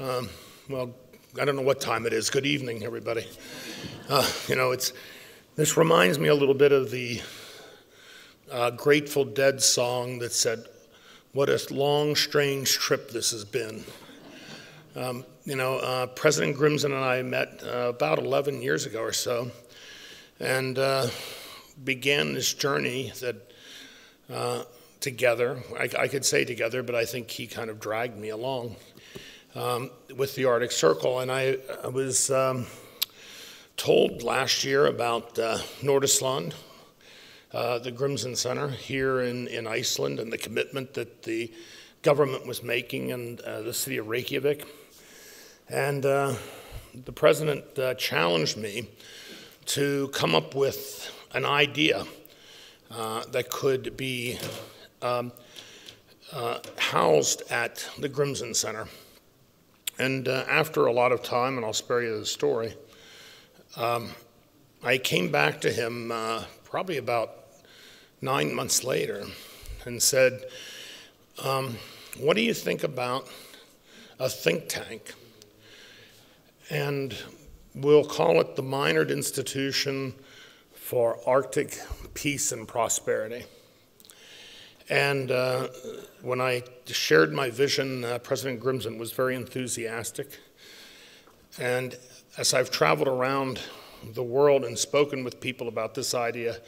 Um, well, I don't know what time it is. Good evening, everybody. Uh, you know, it's this reminds me a little bit of the uh, Grateful Dead song that said, "What a long, strange trip this has been." Um, you know, uh, President Grimsson and I met uh, about 11 years ago or so, and uh, began this journey that uh, together. I, I, could say together, but I think he kind of dragged me along um, with the Arctic Circle. And I, I was um, told last year about uh, Nordurslod, uh, the Grimsson Center here in, in Iceland, and the commitment that the government was making and uh, the city of Reykjavik. And uh, the president uh, challenged me to come up with an idea uh, that could be um, uh, housed at the Grimsson Center. And uh, after a lot of time, and I'll spare you the story, um, I came back to him uh, probably about nine months later and said, um, What do you think about a think tank? And we'll call it the Minerd Institution for Arctic Peace and Prosperity. And uh, when I shared my vision, uh, President Grimsson was very enthusiastic. And as I've traveled around the world and spoken with people about this idea,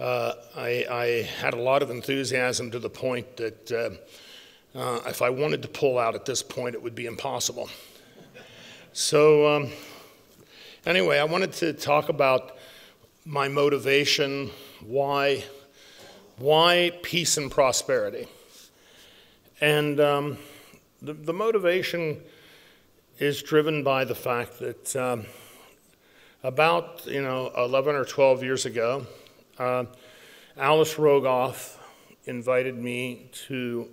uh, I, I, had a lot of enthusiasm to the point that uh, uh, if I wanted to pull out at this point, it would be impossible. So, um, anyway, I wanted to talk about my motivation, why why peace and prosperity? And um, the, the, motivation is driven by the fact that um, about you know 11 or 12 years ago, uh, Alice Rogoff invited me to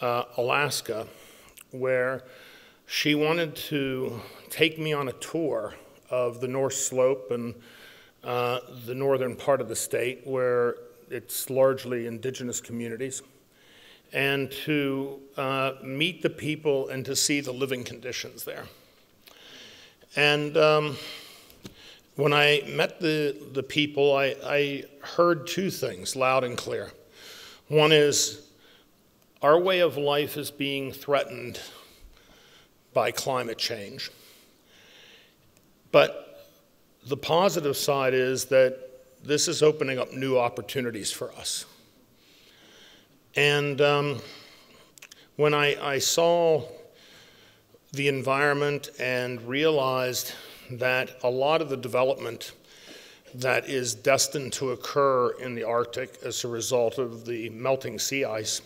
uh, Alaska, where she wanted to take me on a tour of the North Slope and uh, the northern part of the state, where it's largely indigenous communities, and to uh, meet the people and to see the living conditions there. And um, when I met the, the people, I, I heard two things loud and clear. One is our way of life is being threatened by climate change. But the positive side is that this is opening up new opportunities for us. And um, when I, I saw the environment and realized that a lot of the development that is destined to occur in the Arctic as a result of the melting sea ice,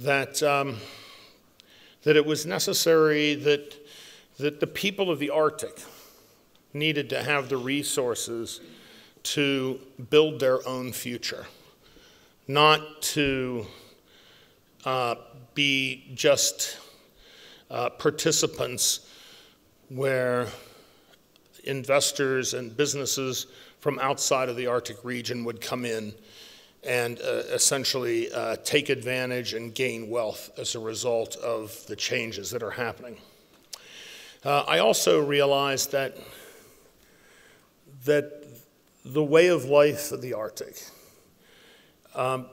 that, um, that it was necessary that, that the people of the Arctic needed to have the resources to build their own future, not to uh, be just uh, participants where investors and businesses from outside of the Arctic region would come in and uh, essentially uh, take advantage and gain wealth as a result of the changes that are happening. Uh, I also realized that that the way of life of the Arctic um,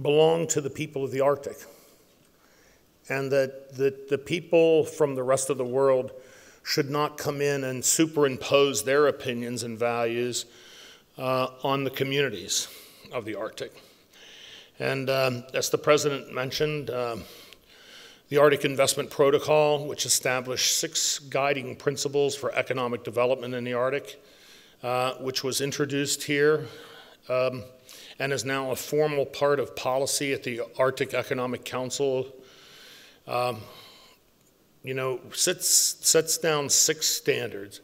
belong to the people of the Arctic, and that, that the people from the rest of the world should not come in and superimpose their opinions and values uh, on the communities of the Arctic. And um, as the president mentioned, um, the Arctic Investment Protocol, which established six guiding principles for economic development in the Arctic, uh, which was introduced here um, and is now a formal part of policy at the Arctic Economic Council. Um, you know, sets, sets down six standards,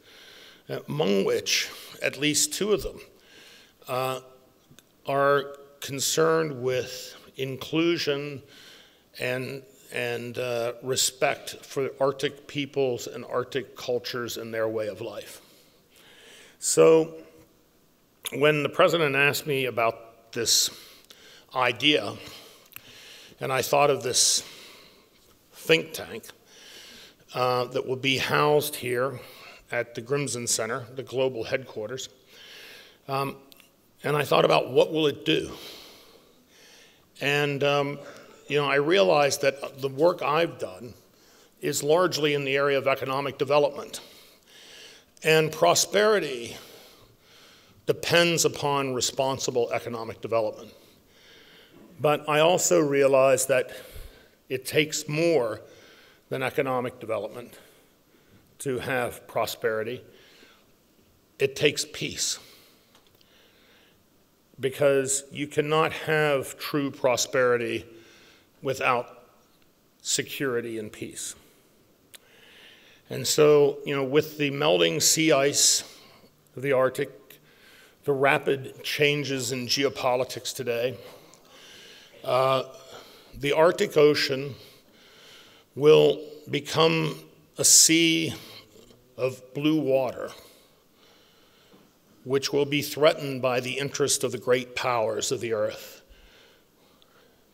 among which at least two of them uh, are concerned with inclusion and, and uh, respect for Arctic peoples and Arctic cultures and their way of life. So when the president asked me about this idea, and I thought of this think tank, uh, that will be housed here at the Grimsson Center, the global headquarters. Um, and I thought about what will it do? And, um, you know, I realized that the work I've done is largely in the area of economic development. And prosperity depends upon responsible economic development. But I also realize that it takes more than economic development to have prosperity. It takes peace. Because you cannot have true prosperity without security and peace. And so, you know, with the melting sea ice of the Arctic, the rapid changes in geopolitics today, uh, the Arctic Ocean will become a sea of blue water, which will be threatened by the interest of the great powers of the earth.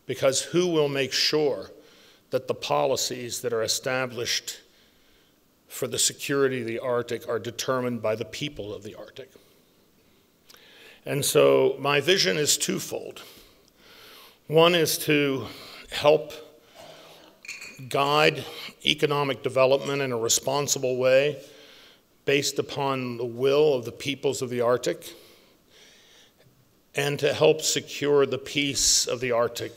Because who will make sure that the policies that are established for the security of the Arctic are determined by the people of the Arctic? And so my vision is twofold. One is to help guide economic development in a responsible way based upon the will of the peoples of the Arctic and to help secure the peace of the Arctic,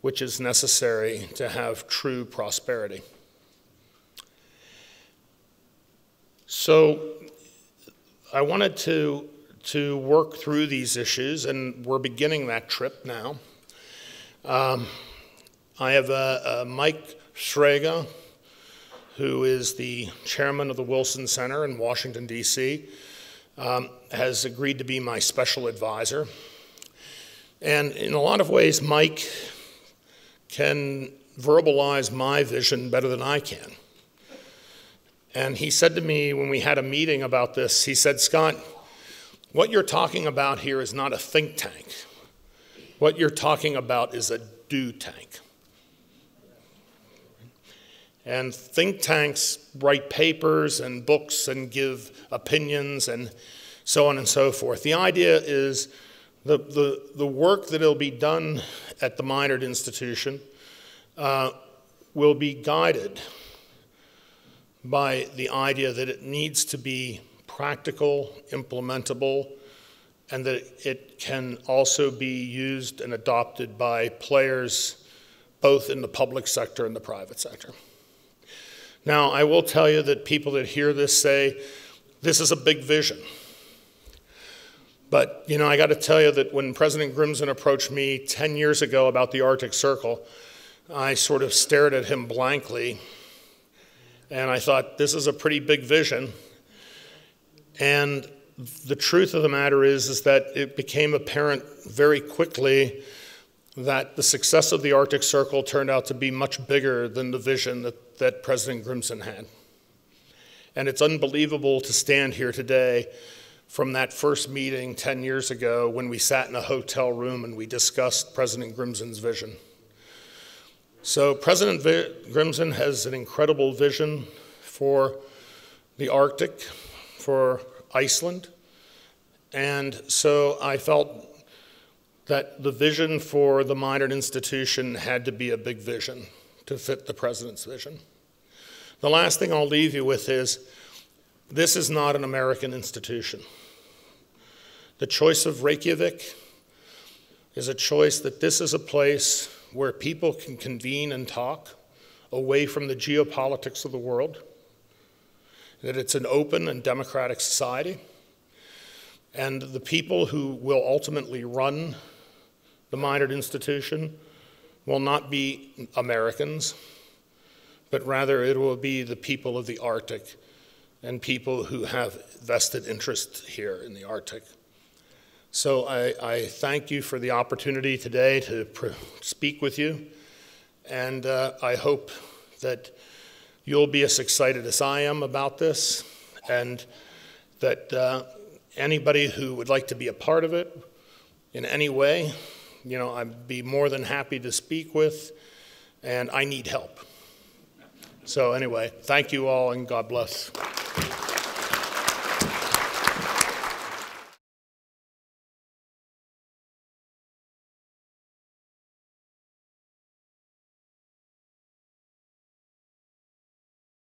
which is necessary to have true prosperity. So I wanted to, to work through these issues, and we're beginning that trip now. Um, I have Mike Sfraga, who is the chairman of the Wilson Center in Washington, D.C., um, has agreed to be my special advisor. And in a lot of ways, Mike can verbalize my vision better than I can. And he said to me when we had a meeting about this, he said, Scott, what you're talking about here is not a think tank. What you're talking about is a do tank. And think tanks write papers and books and give opinions and so on and so forth. The idea is the, the, the work that will be done at the Minerd Institution uh, will be guided by the idea that it needs to be practical, implementable, and that it can also be used and adopted by players both in the public sector and the private sector. Now, I will tell you that people that hear this say, this is a big vision. But, you know, I got to tell you that when President Grimsson approached me 10 years ago about the Arctic Circle, I sort of stared at him blankly and I thought, this is a pretty big vision. And the truth of the matter is, is that it became apparent very quickly that the success of the Arctic Circle turned out to be much bigger than the vision that, that President Grimsson had. And it's unbelievable to stand here today from that first meeting 10 years ago when we sat in a hotel room and we discussed President Grimsson's vision. So, President Grimsson has an incredible vision for the Arctic, for Iceland. And so I felt that the vision for the Minerd Institution had to be a big vision to fit the president's vision. The last thing I'll leave you with is this is not an American institution. The choice of Reykjavik is a choice that this is a place where people can convene and talk away from the geopolitics of the world that it's an open and democratic society, and the people who will ultimately run the Minerd Institution will not be Americans, but rather it will be the people of the Arctic and people who have vested interest here in the Arctic. So I, I thank you for the opportunity today to speak with you, and uh, I hope that you'll be as excited as I am about this, and that uh, anybody who would like to be a part of it in any way, you know, I'd be more than happy to speak with, and I need help. So, anyway, thank you all and God bless.